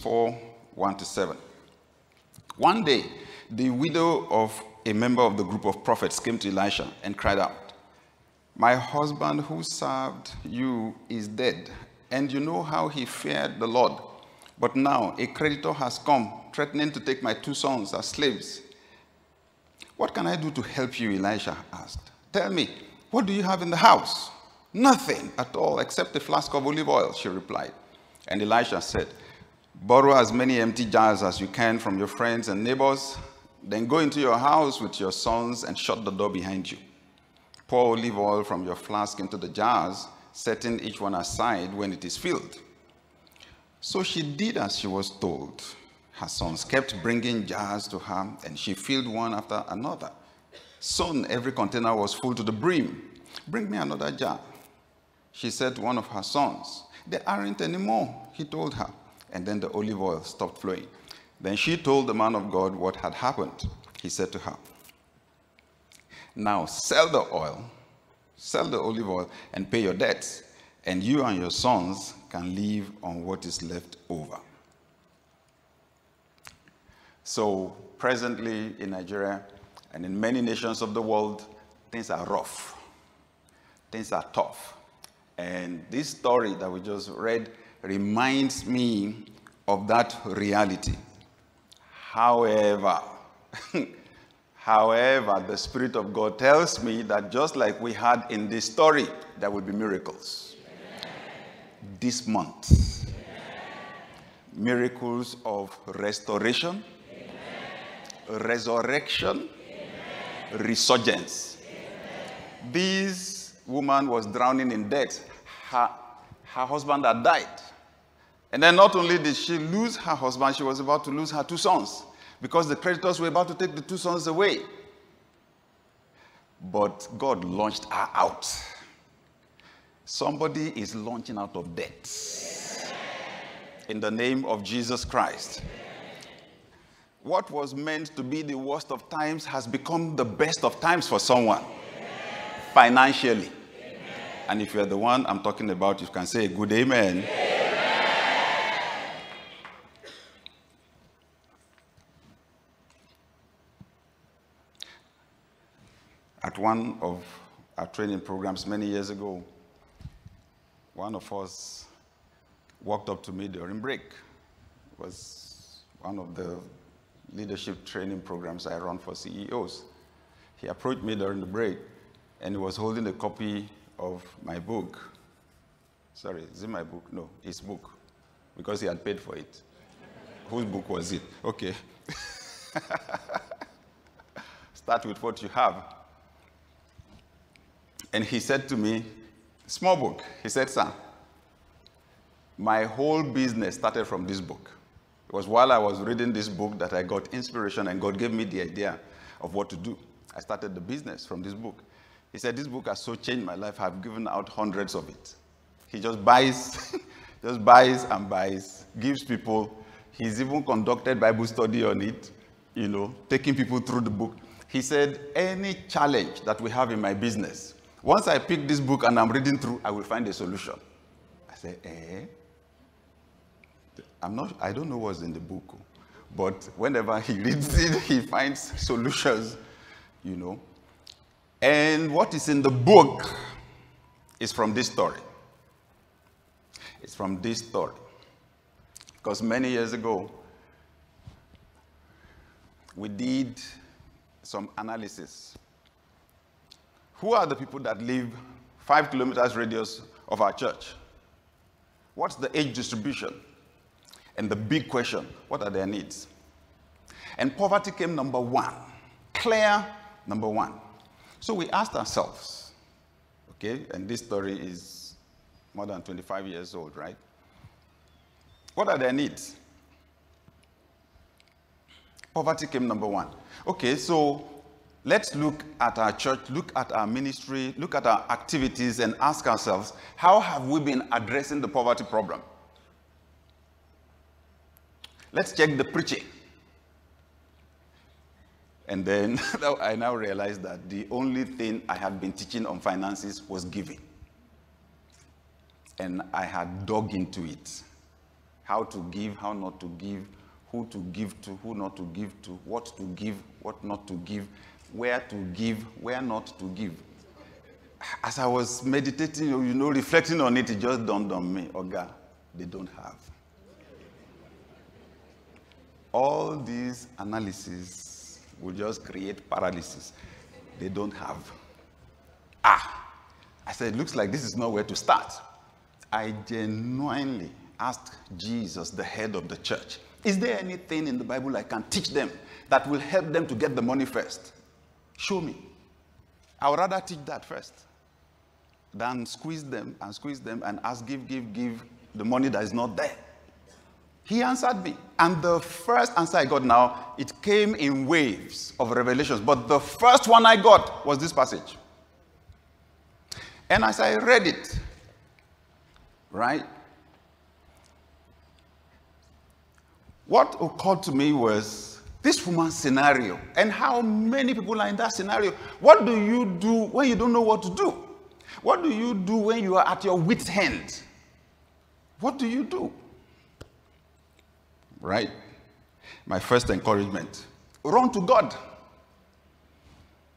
4 1 to 7. One day, the widow of a member of the group of prophets came to Elisha and cried out, My husband who served you is dead, and you know how he feared the Lord. But now a creditor has come, threatening to take my two sons as slaves. What can I do to help you? Elisha asked. Tell me, what do you have in the house? Nothing at all except a flask of olive oil, she replied. And Elisha said, Borrow as many empty jars as you can from your friends and neighbors, then go into your house with your sons and shut the door behind you. Pour olive oil from your flask into the jars, setting each one aside when it is filled. So she did as she was told. Her sons kept bringing jars to her, and she filled one after another. Soon every container was full to the brim. Bring me another jar. She said to one of her sons, There aren't any more, he told her and then the olive oil stopped flowing. Then she told the man of God what had happened. He said to her, Now sell the oil, sell the olive oil, and pay your debts, and you and your sons can live on what is left over. So, presently in Nigeria and in many nations of the world, things are rough, things are tough. And this story that we just read reminds me of that reality. However, however, the Spirit of God tells me that just like we had in this story, there will be miracles. This month. Miracles of restoration, resurrection, resurgence. This woman was drowning in debt. Her, her husband had died. And then not only did she lose her husband, she was about to lose her two sons because the creditors were about to take the two sons away. But God launched her out. Somebody is launching out of debt in the name of Jesus Christ. What was meant to be the worst of times has become the best of times for someone financially. And if you're the one I'm talking about, you can say a good amen. At one of our training programs many years ago, one of us walked up to me during break. It was one of the leadership training programs I run for CEOs. He approached me during the break and he was holding a copy of my book. Sorry, is it my book? No, his book, because he had paid for it. Whose book was it? Okay. Start with what you have. And he said to me, small book. He said, sir, my whole business started from this book. It was while I was reading this book that I got inspiration and God gave me the idea of what to do. I started the business from this book. He said, This book has so changed my life, I've given out hundreds of it. He just buys, just buys and buys, gives people. He's even conducted Bible study on it, you know, taking people through the book. He said, Any challenge that we have in my business, once I pick this book and I'm reading through, I will find a solution. I say, Eh? I'm not, I don't know what's in the book, but whenever he reads it, he finds solutions, you know. And what is in the book is from this story. It's from this story. Because many years ago, we did some analysis. Who are the people that live five kilometers radius of our church? What's the age distribution? And the big question, what are their needs? And poverty came number one. Clear number one. So we asked ourselves, okay, and this story is more than 25 years old, right? What are their needs? Poverty came number one. Okay, so let's look at our church, look at our ministry, look at our activities, and ask ourselves how have we been addressing the poverty problem? Let's check the preaching. And then I now realized that the only thing I had been teaching on finances was giving. And I had dug into it. how to give, how not to give, who to give to, who not to give to, what to give, what not to give, where to give, where not to give. As I was meditating, you know, reflecting on it, it just dawned on me, Oga, they don't have. All these analyses will just create paralysis. They don't have. Ah, I said, it looks like this is not where to start. I genuinely asked Jesus, the head of the church, is there anything in the Bible I can teach them that will help them to get the money first? Show me. I would rather teach that first than squeeze them and squeeze them and ask, give, give, give the money that is not there. He answered me. And the first answer I got now, it came in waves of revelations. But the first one I got was this passage. And as I read it, right, what occurred to me was this woman's scenario and how many people are in that scenario. What do you do when you don't know what to do? What do you do when you are at your wit's end? What do you do? right? My first encouragement run to God.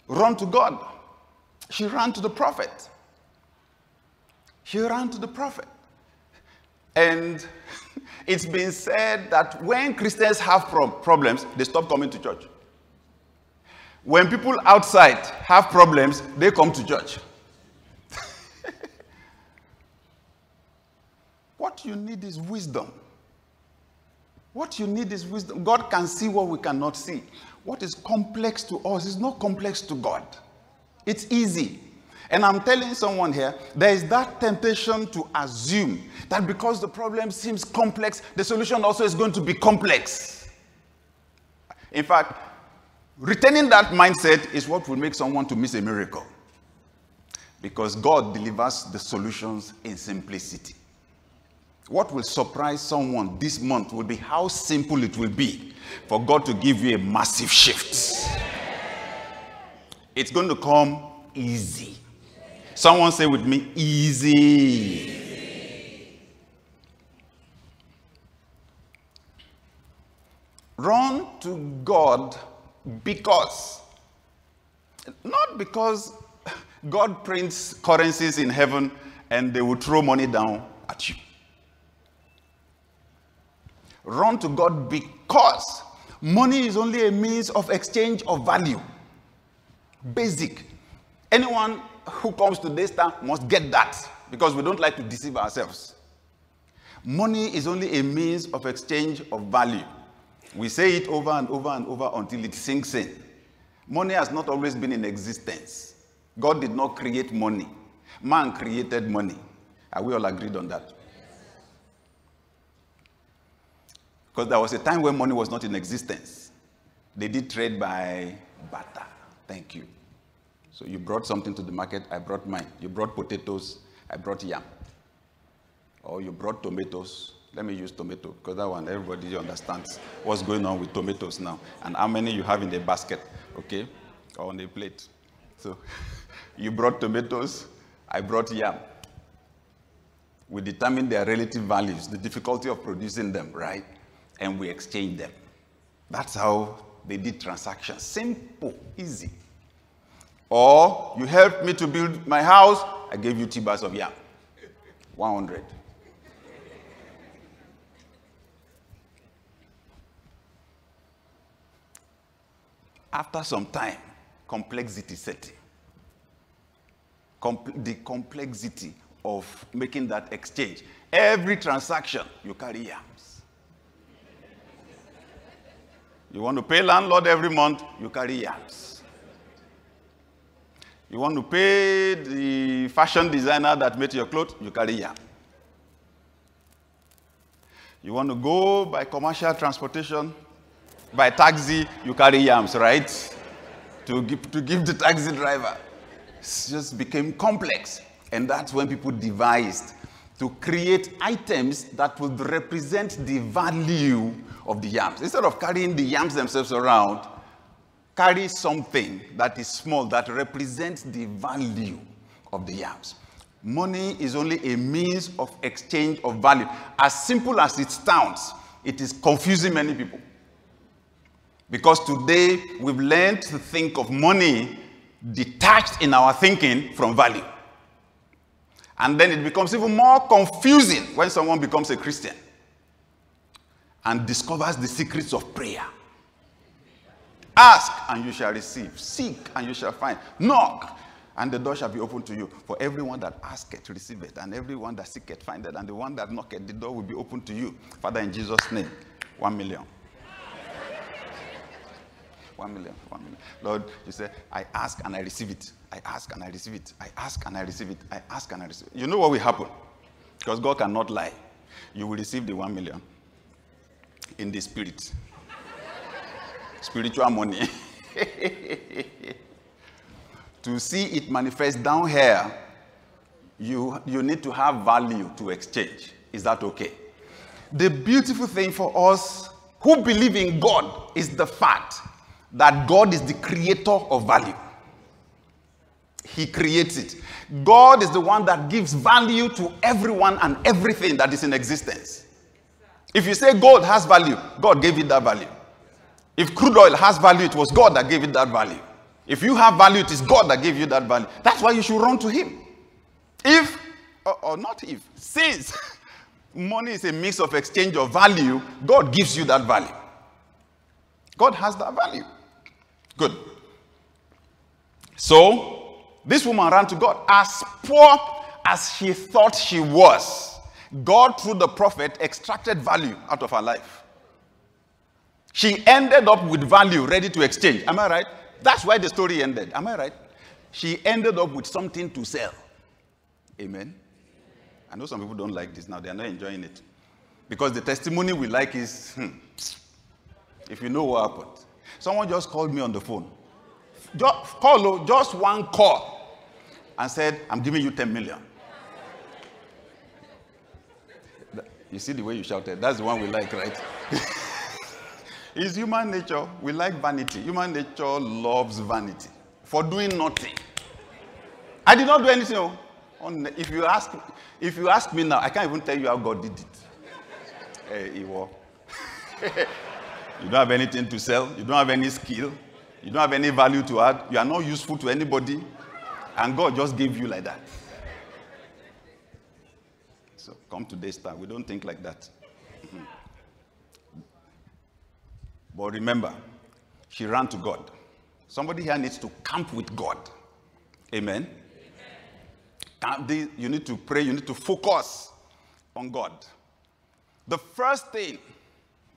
Run to God. She ran to the prophet. She ran to the prophet. And it's been said that when Christians have problems, they stop coming to church. When people outside have problems, they come to church. what you need is wisdom. What you need is wisdom. God can see what we cannot see. What is complex to us is not complex to God. It's easy. And I'm telling someone here, there is that temptation to assume that because the problem seems complex, the solution also is going to be complex. In fact, retaining that mindset is what will make someone to miss a miracle. Because God delivers the solutions in simplicity. What will surprise someone this month will be how simple it will be for God to give you a massive shift. It's going to come easy. Someone say with me, easy. Run to God because, not because God prints currencies in heaven and they will throw money down at you run to God because money is only a means of exchange of value. Basic. Anyone who comes to Daystar must get that because we don't like to deceive ourselves. Money is only a means of exchange of value. We say it over and over and over until it sinks in. Money has not always been in existence. God did not create money. Man created money. Are we all agreed on that? Because there was a time when money was not in existence. They did trade by barter. Thank you. So you brought something to the market, I brought mine. You brought potatoes, I brought yam. Or you brought tomatoes. Let me use tomato because that one everybody understands what's going on with tomatoes now and how many you have in the basket, okay, or on the plate. So you brought tomatoes, I brought yam. We determine their relative values, the difficulty of producing them, right? and we exchange them. That's how they did transactions. Simple, easy. Or you helped me to build my house, I gave you two bars of yam. 100. After some time, complexity set the complexity of making that exchange. Every transaction, you carry yams. You want to pay landlord every month, you carry yams. You want to pay the fashion designer that made your clothes, you carry yam. You want to go by commercial transportation, by taxi, you carry yams, right? To give, to give the taxi driver. It just became complex. And that's when people devised to create items that would represent the value of the yams. Instead of carrying the yams themselves around, carry something that is small that represents the value of the yams. Money is only a means of exchange of value. As simple as it sounds, it is confusing many people. Because today we've learned to think of money detached in our thinking from value. And then it becomes even more confusing when someone becomes a Christian and discovers the secrets of prayer. Ask and you shall receive. Seek and you shall find. Knock and the door shall be opened to you. For everyone that asketh, receive it, and everyone that seeketh, find it, and the one that knocketh, the door will be opened to you. Father, in Jesus' name, one million. One million, one million. Lord, you say, I ask and I receive it. I ask and I receive it. I ask and I receive it. I ask and I receive it. You know what will happen? Because God cannot lie. You will receive the one million in the spirit. Spiritual money. to see it manifest down here, you, you need to have value to exchange. Is that okay? The beautiful thing for us who believe in God is the fact that God is the creator of value. He creates it. God is the one that gives value to everyone and everything that is in existence. If you say gold has value, God gave it that value. If crude oil has value, it was God that gave it that value. If you have value, it is God that gave you that value. That's why you should run to Him. If, or, not if, since money is a mix of exchange of value, God gives you that value. God has that value. Good. So, this woman ran to God. As poor as she thought she was, God, through the prophet, extracted value out of her life. She ended up with value ready to exchange. Am I right? That's why the story ended. Am I right? She ended up with something to sell. Amen. I know some people don't like this now, they are not enjoying it. Because the testimony we like is hmm, if you know what happened. Someone just called me on the phone. Just, call, oh, just one call and said, I'm giving you 10 million. You see the way you shouted? That's the one we like, right? It's human nature. We like vanity. Human nature loves vanity for doing nothing. I did not do anything. Oh. If you ask, if you ask me now, I can't even tell you how God did it. Hey, eh, you don't have anything to sell. You don't have any skill. You don't have any value to add. You are not useful to anybody. And God just gave you like that. So come to this time. We don't think like that. Mm-hmm. But remember, she ran to God. Somebody here needs to camp with God. Amen. Amen. You need to pray, you need to focus on God. The first thing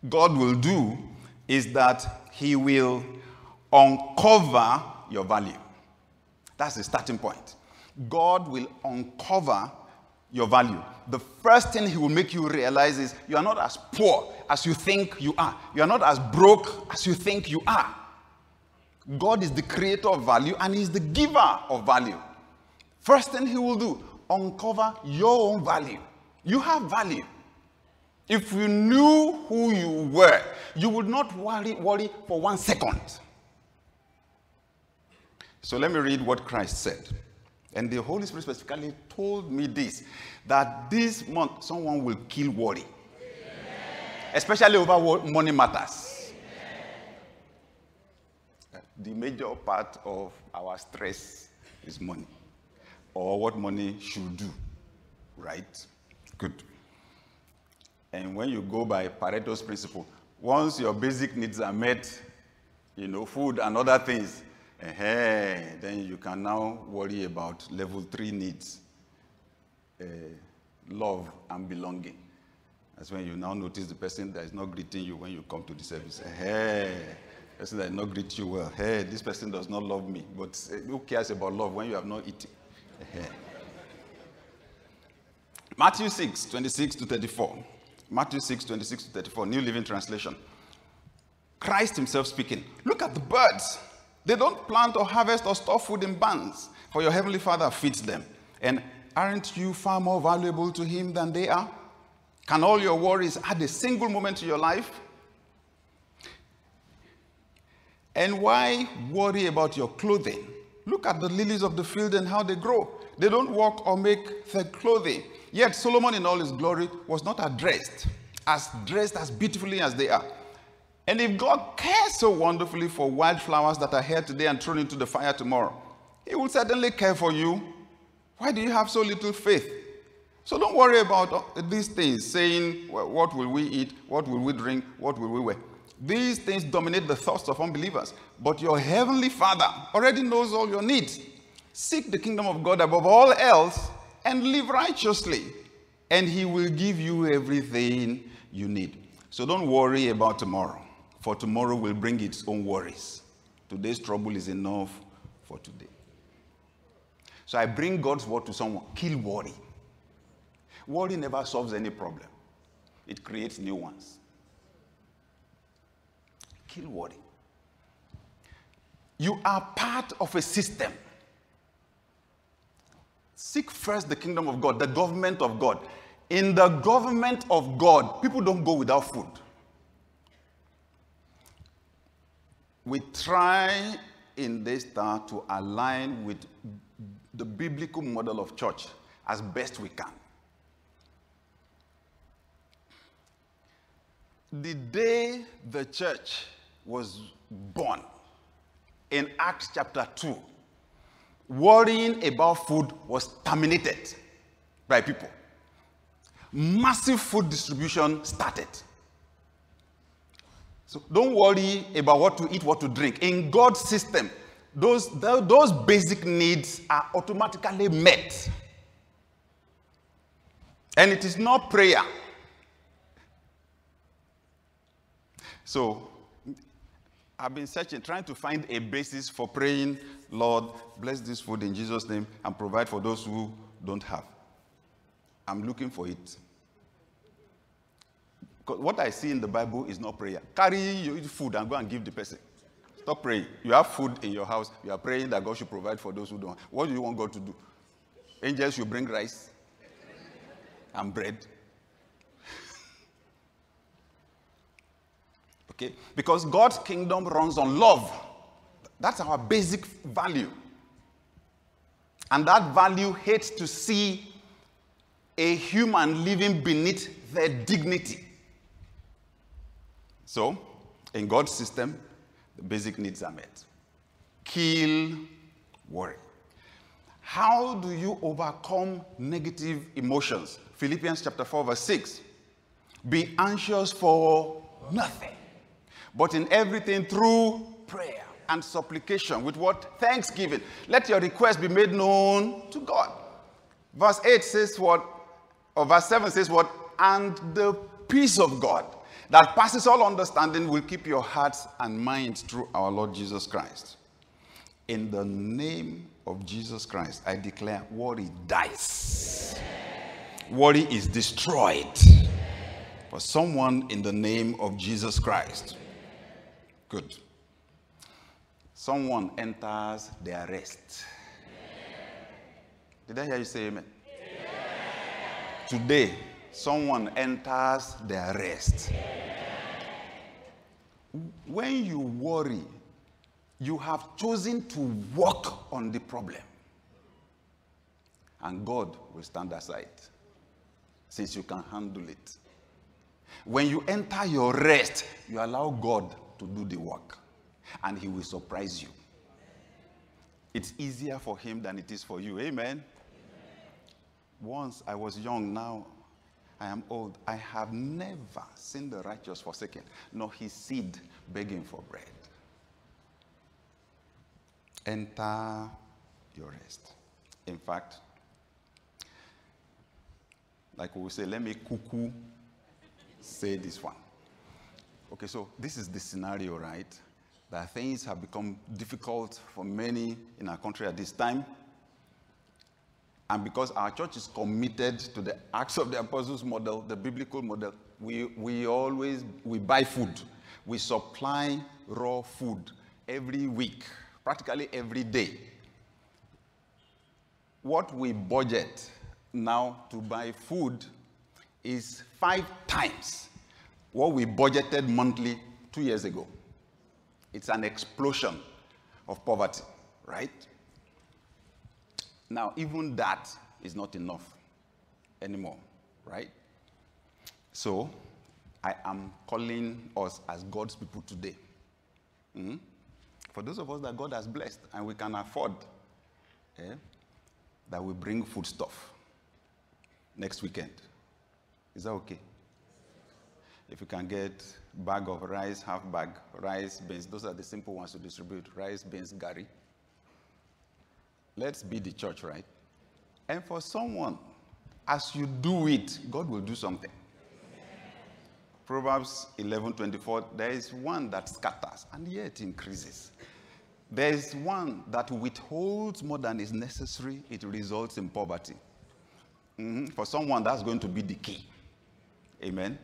God will do is that He will uncover your value. That's the starting point. God will uncover your value. The first thing he will make you realize is you are not as poor as you think you are. You are not as broke as you think you are. God is the creator of value and he's the giver of value. First thing he will do, uncover your own value. You have value. If you knew who you were, you would not worry, worry for one second. So let me read what Christ said. And the Holy Spirit specifically told me this that this month someone will kill worry. Especially over what money matters. The major part of our stress is money, or what money should do, right? Good. And when you go by Pareto's principle, once your basic needs are met, you know, food and other things, uh, then you can now worry about level three needs uh, love and belonging. That's when you now notice the person that is not greeting you when you come to the service. Hey, person that not greet you well. Hey, this person does not love me. But eh, who cares about love when you have not eaten? Hey. Matthew 6, 26 to 34. Matthew 6, 26 to 34, New Living Translation. Christ himself speaking. Look at the birds. They don't plant or harvest or store food in barns, for your heavenly Father feeds them. And aren't you far more valuable to Him than they are? Can all your worries add a single moment to your life? And why worry about your clothing? Look at the lilies of the field and how they grow. They don't work or make their clothing. Yet Solomon in all his glory was not addressed, as dressed as beautifully as they are. And if God cares so wonderfully for wildflowers that are here today and thrown into the fire tomorrow, He will certainly care for you. Why do you have so little faith? So don't worry about these things, saying, well, What will we eat? What will we drink? What will we wear? These things dominate the thoughts of unbelievers. But your heavenly Father already knows all your needs. Seek the kingdom of God above all else and live righteously, and He will give you everything you need. So don't worry about tomorrow, for tomorrow will bring its own worries. Today's trouble is enough for today. So I bring God's word to someone kill worry. Worry never solves any problem, it creates new ones. Kill worry. You are part of a system. Seek first the kingdom of God, the government of God. In the government of God, people don't go without food. We try in Daystar to align with the biblical model of church as best we can. The day the church was born in Acts chapter 2, worrying about food was terminated by people. Massive food distribution started. So don't worry about what to eat, what to drink. In God's system, those, those basic needs are automatically met. And it is not prayer. So I've been searching, trying to find a basis for praying, Lord, bless this food in Jesus' name and provide for those who don't have. I'm looking for it. What I see in the Bible is not prayer. Carry your food and go and give the person. Stop praying. You have food in your house. You are praying that God should provide for those who don't. What do you want God to do? Angels should bring rice and bread. Okay? Because God's kingdom runs on love. That's our basic value. And that value hates to see a human living beneath their dignity. So, in God's system, the basic needs are met. Kill worry. How do you overcome negative emotions? Philippians chapter 4, verse 6. Be anxious for nothing but in everything through prayer and supplication with what? Thanksgiving. Let your request be made known to God. Verse 8 says what? Or verse 7 says what? And the peace of God that passes all understanding will keep your hearts and minds through our Lord Jesus Christ. In the name of Jesus Christ, I declare worry dies. Worry is destroyed for someone in the name of Jesus Christ. Good. Someone enters their rest. Did I hear you say amen? Today, someone enters their rest. When you worry, you have chosen to work on the problem. And God will stand aside since you can handle it. When you enter your rest, you allow God to do the work, and He will surprise you. It's easier for Him than it is for you. Amen. Once I was young, now I am old. I have never seen the righteous forsaken, nor his seed begging for bread. Enter your rest. In fact, like we say, let me cuckoo say this one. Okay, so this is the scenario, right? That things have become difficult for many in our country at this time. And because our church is committed to the Acts of the Apostles model, the biblical model, we, we always we buy food. We supply raw food every week, practically every day. What we budget now to buy food is five times what we budgeted monthly two years ago. It's an explosion of poverty, right? Now, even that is not enough anymore, right? So, I am calling us as God's people today. Mm? For those of us that God has blessed and we can afford, eh, that we bring food stuff next weekend. Is that okay? If you can get bag of rice, half bag, rice, beans, those are the simple ones to distribute. Rice, beans, gari. Let's be the church, right? And for someone, as you do it, God will do something. Proverbs 11:24, there is one that scatters and yet increases. There is one that withholds more than is necessary, it results in poverty. Mm-hmm. For someone, that's going to be the key. Amen?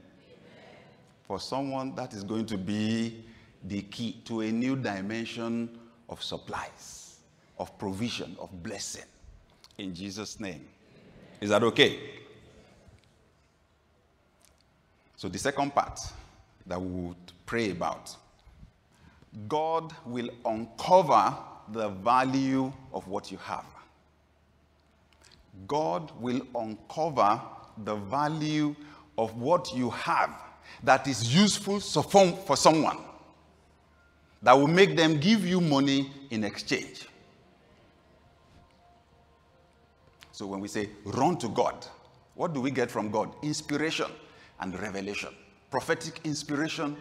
For someone, that is going to be the key to a new dimension of supplies, of provision, of blessing. In Jesus' name. Is that okay? So, the second part that we would pray about God will uncover the value of what you have. God will uncover the value of what you have that is useful for someone, that will make them give you money in exchange. So when we say run to God, what do we get from God? Inspiration and revelation. Prophetic inspiration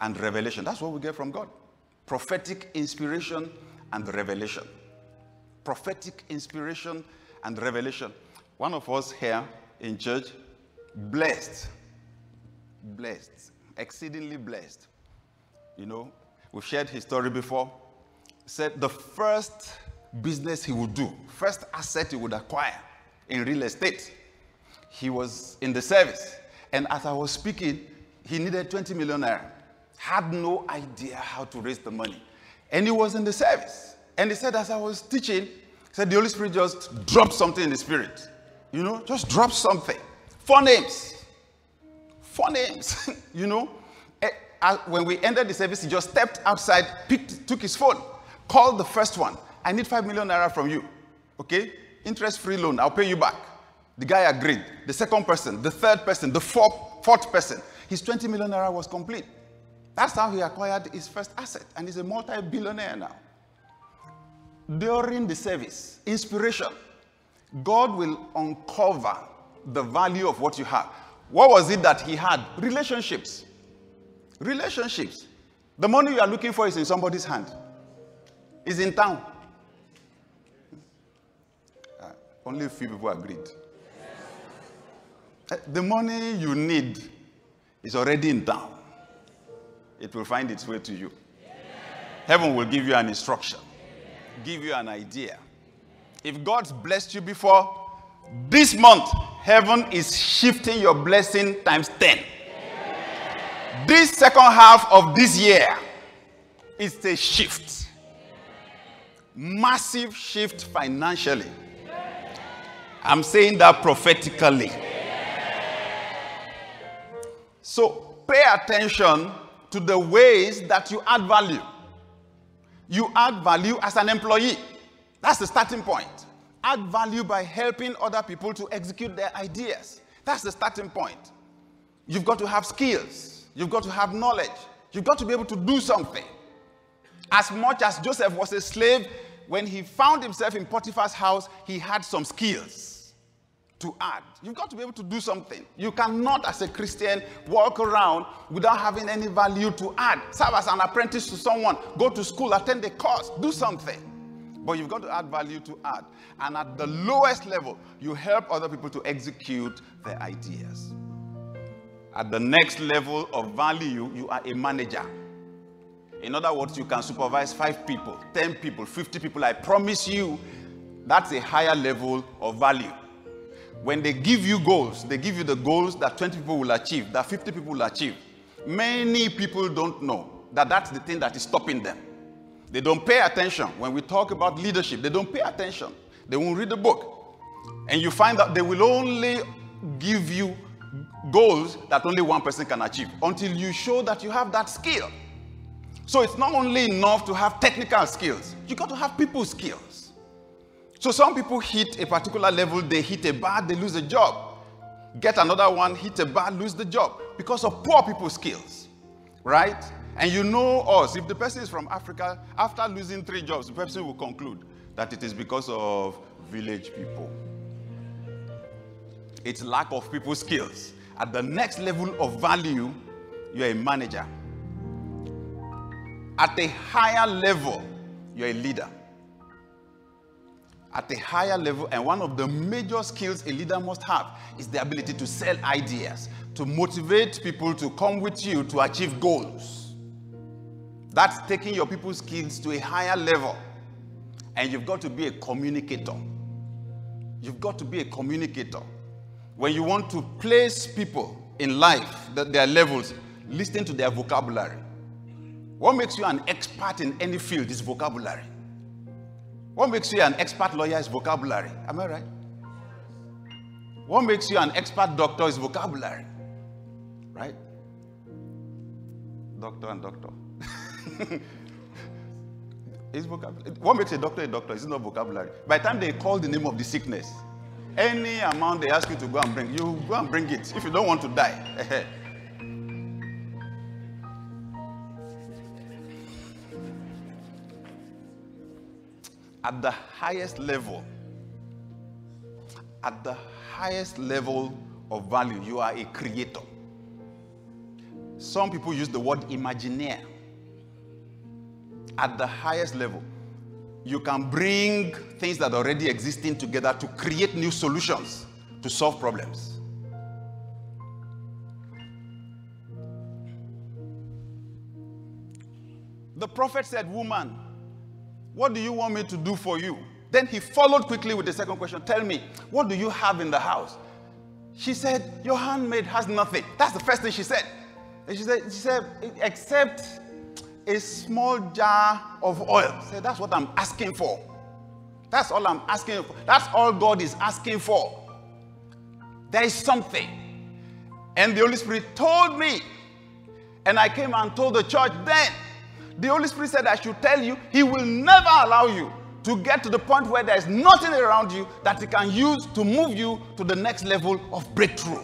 and revelation. That's what we get from God. Prophetic inspiration and revelation. Prophetic inspiration and revelation. One of us here in church, blessed, blessed, exceedingly blessed. You know, we've shared his story before. Said the first business he would do, first asset he would acquire in real estate, he was in the service. And as I was speaking, he needed 20 million naira. Had no idea how to raise the money. And he was in the service. And he said, as I was teaching, he said, the Holy Spirit just dropped something in the spirit. You know, just drop something. Four names. Four names. you know, eh, when we ended the service, he just stepped outside, picked, took his phone, called the first one. I need five million naira from you. Okay? Interest free loan. I'll pay you back. The guy agreed. The second person, the third person, the fourth, fourth person. His 20 million naira was complete. That's how he acquired his first asset. And he's a multi billionaire now. During the service, inspiration, God will uncover the value of what you have. What was it that he had? Relationships. Relationships. The money you are looking for is in somebody's hand, is in town. Uh, only a few people agreed. Uh, the money you need is already in town. It will find its way to you. Heaven will give you an instruction, give you an idea. If God's blessed you before, this month, heaven is shifting your blessing times 10. This second half of this year is a shift. Massive shift financially. I'm saying that prophetically. So pay attention to the ways that you add value. You add value as an employee. That's the starting point. Add value by helping other people to execute their ideas. That's the starting point. You've got to have skills. You've got to have knowledge. You've got to be able to do something. As much as Joseph was a slave, when he found himself in Potiphar's house, he had some skills to add. You've got to be able to do something. You cannot, as a Christian, walk around without having any value to add. Serve as an apprentice to someone, go to school, attend a course, do something. But you've got to add value to add. And at the lowest level, you help other people to execute their ideas. At the next level of value, you are a manager. In other words, you can supervise five people, 10 people, 50 people. I promise you, that's a higher level of value. When they give you goals, they give you the goals that 20 people will achieve, that 50 people will achieve. Many people don't know that that's the thing that is stopping them. They don't pay attention. When we talk about leadership, they don't pay attention. They won't read the book. And you find that they will only give you goals that only one person can achieve until you show that you have that skill. So it's not only enough to have technical skills, you got to have people skills. So some people hit a particular level, they hit a bar, they lose a job. Get another one, hit a bar, lose the job because of poor people skills, right? And you know us, if the person is from Africa, after losing three jobs, the person will conclude that it is because of village people. It's lack of people skills. At the next level of value, you're a manager. At a higher level, you're a leader. At a higher level, and one of the major skills a leader must have is the ability to sell ideas, to motivate people to come with you to achieve goals. That's taking your people's skills to a higher level. And you've got to be a communicator. You've got to be a communicator. When you want to place people in life, their levels, listen to their vocabulary. What makes you an expert in any field is vocabulary. What makes you an expert lawyer is vocabulary. Am I right? What makes you an expert doctor is vocabulary. Right? Doctor and doctor. it's vocabulary. What makes a doctor a doctor is not vocabulary. By the time they call the name of the sickness, any amount they ask you to go and bring, you go and bring it if you don't want to die. at the highest level, at the highest level of value, you are a creator. Some people use the word imagineer. At the highest level, you can bring things that are already existing together to create new solutions to solve problems. The prophet said, Woman, what do you want me to do for you? Then he followed quickly with the second question Tell me, what do you have in the house? She said, Your handmaid has nothing. That's the first thing she said. And she said, she said Except a small jar of oil. Say, That's what I'm asking for. That's all I'm asking for. That's all God is asking for. There is something. And the Holy Spirit told me. And I came and told the church then the Holy Spirit said, I should tell you, He will never allow you to get to the point where there is nothing around you that He can use to move you to the next level of breakthrough.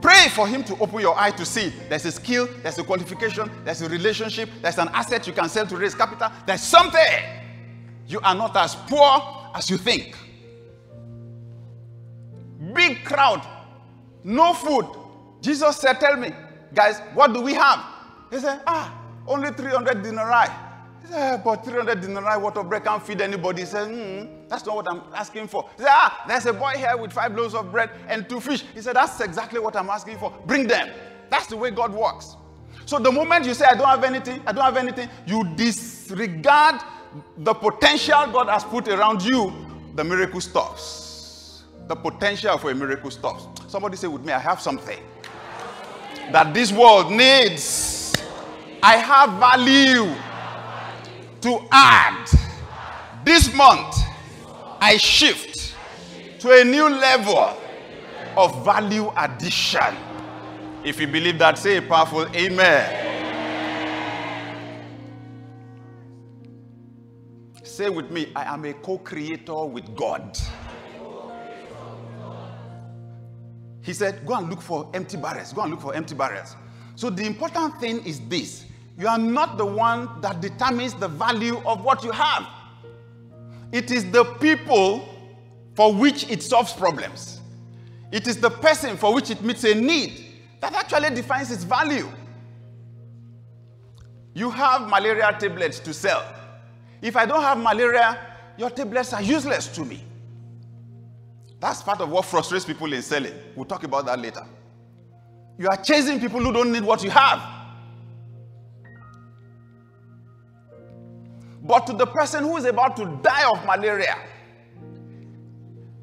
Pray for Him to open your eye to see. There's a skill, there's a qualification, there's a relationship, there's an asset you can sell to raise capital. There's something. You are not as poor as you think. Big crowd, no food. Jesus said, Tell me, guys, what do we have? He said, Ah, only 300 denarii. He said, but 300 denarii worth of bread can't feed anybody. He said, hmm, that's not what I'm asking for. He said, ah, there's a boy here with five loaves of bread and two fish. He said, that's exactly what I'm asking for. Bring them. That's the way God works. So the moment you say, I don't have anything, I don't have anything, you disregard the potential God has put around you, the miracle stops. The potential for a miracle stops. Somebody say with me, I have something that this world needs. I have value to add. This month, I shift to a new level of value addition. If you believe that, say a powerful amen. Say with me, I am a co creator with God. He said, Go and look for empty barrels. Go and look for empty barrels. So the important thing is this you are not the one that determines the value of what you have. It is the people for which it solves problems. It is the person for which it meets a need that actually defines its value. You have malaria tablets to sell. If I don't have malaria, your tablets are useless to me. That's part of what frustrates people in selling. We'll talk about that later. You are chasing people who don't need what you have. But to the person who is about to die of malaria,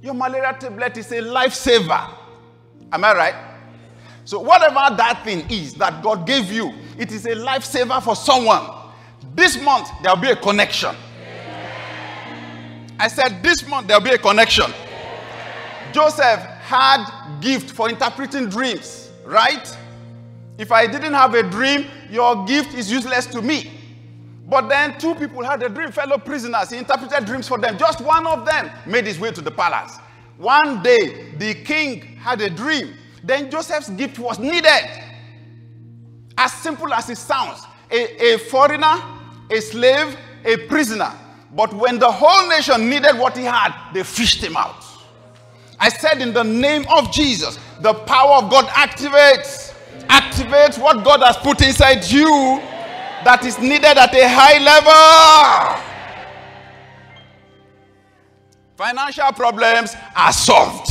your malaria tablet is a lifesaver. Am I right? So, whatever that thing is that God gave you, it is a lifesaver for someone. This month, there'll be a connection. I said, This month, there'll be a connection. Joseph had gift for interpreting dreams, right? If I didn't have a dream, your gift is useless to me. But then two people had a dream, fellow prisoners. He interpreted dreams for them. Just one of them made his way to the palace. One day, the king had a dream. Then Joseph's gift was needed. As simple as it sounds a, a foreigner, a slave, a prisoner. But when the whole nation needed what he had, they fished him out. I said, in the name of Jesus, the power of God activates. Activates what God has put inside you that is needed at a high level. Financial problems are solved,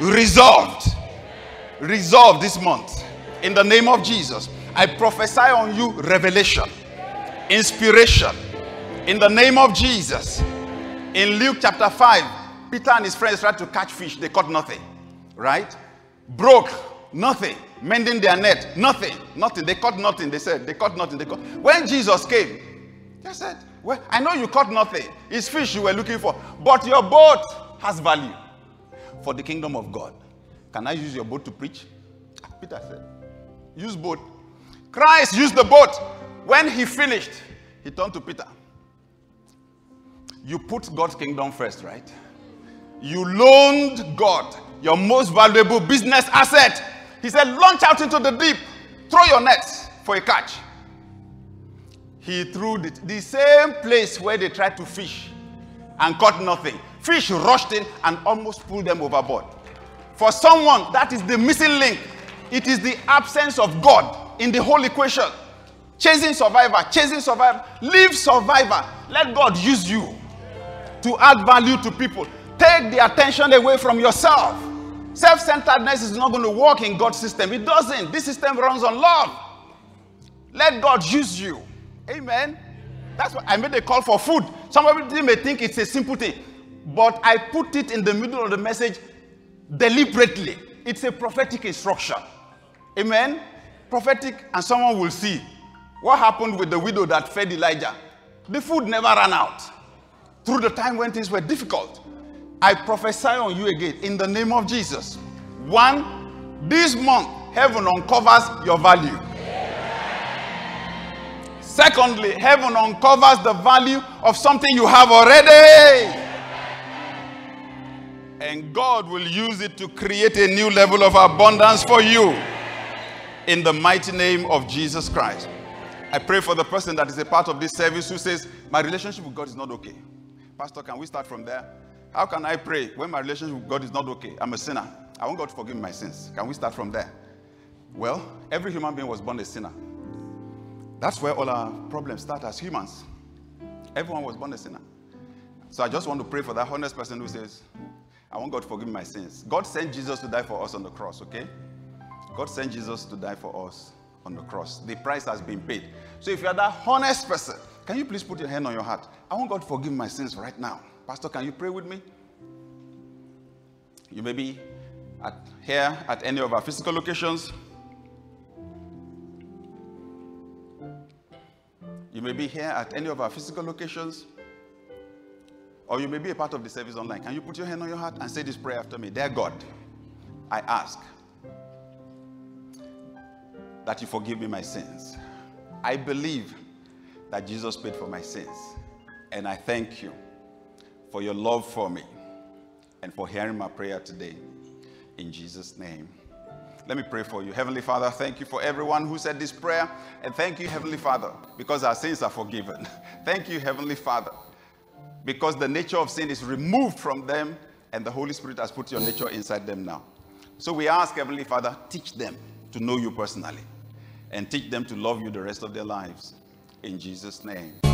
resolved, resolved this month. In the name of Jesus, I prophesy on you revelation, inspiration. In the name of Jesus. In Luke chapter 5, Peter and his friends tried to catch fish, they caught nothing. Right? Broke, nothing. Mending their net, nothing. Nothing. They caught nothing. They said, they caught nothing. They caught. When Jesus came, they said, Well, I know you caught nothing. It's fish you were looking for. But your boat has value for the kingdom of God. Can I use your boat to preach? Peter said, Use boat. Christ used the boat. When he finished, he turned to Peter. You put God's kingdom first, right? You loaned God your most valuable business asset. He said, Launch out into the deep, throw your nets for a catch. He threw the, the same place where they tried to fish and caught nothing. Fish rushed in and almost pulled them overboard. For someone, that is the missing link. It is the absence of God in the whole equation. Chasing survivor, chasing survivor, leave survivor. Let God use you to add value to people. Take the attention away from yourself. Self centeredness is not going to work in God's system. It doesn't. This system runs on love. Let God use you. Amen. That's why I made a call for food. Somebody may think it's a simple thing, but I put it in the middle of the message deliberately. It's a prophetic instruction. Amen. Prophetic, and someone will see what happened with the widow that fed Elijah. The food never ran out through the time when things were difficult. I prophesy on you again in the name of Jesus. One, this month, heaven uncovers your value. Secondly, heaven uncovers the value of something you have already. And God will use it to create a new level of abundance for you. In the mighty name of Jesus Christ. I pray for the person that is a part of this service who says, My relationship with God is not okay. Pastor, can we start from there? How can I pray when my relationship with God is not okay? I'm a sinner. I want God to forgive my sins. Can we start from there? Well, every human being was born a sinner. That's where all our problems start as humans. Everyone was born a sinner. So I just want to pray for that honest person who says, I want God to forgive my sins. God sent Jesus to die for us on the cross, okay? God sent Jesus to die for us on the cross. The price has been paid. So if you're that honest person, can you please put your hand on your heart? I want God to forgive my sins right now. Pastor, can you pray with me? You may be at, here at any of our physical locations. You may be here at any of our physical locations. Or you may be a part of the service online. Can you put your hand on your heart and say this prayer after me? Dear God, I ask that you forgive me my sins. I believe that Jesus paid for my sins. And I thank you for your love for me and for hearing my prayer today. In Jesus' name. Let me pray for you. Heavenly Father, thank you for everyone who said this prayer. And thank you, Heavenly Father, because our sins are forgiven. thank you, Heavenly Father, because the nature of sin is removed from them and the Holy Spirit has put your nature inside them now. So we ask, Heavenly Father, teach them to know you personally and teach them to love you the rest of their lives. In Jesus' name.